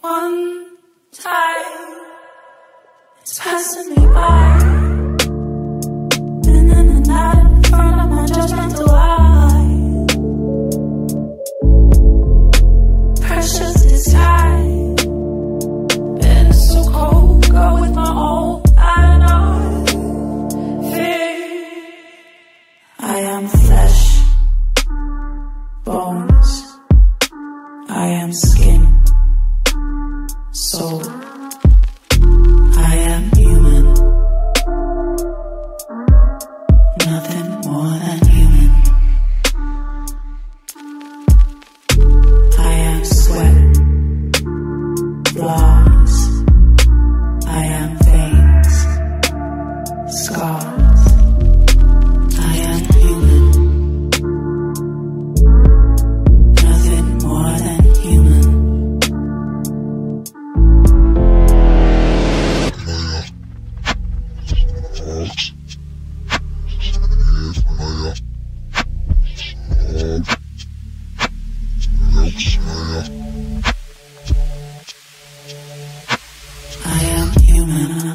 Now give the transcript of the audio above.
one time. It's passing me by. The night in front of my judgmental. Precious is. Been so cold, with my I am flesh. you when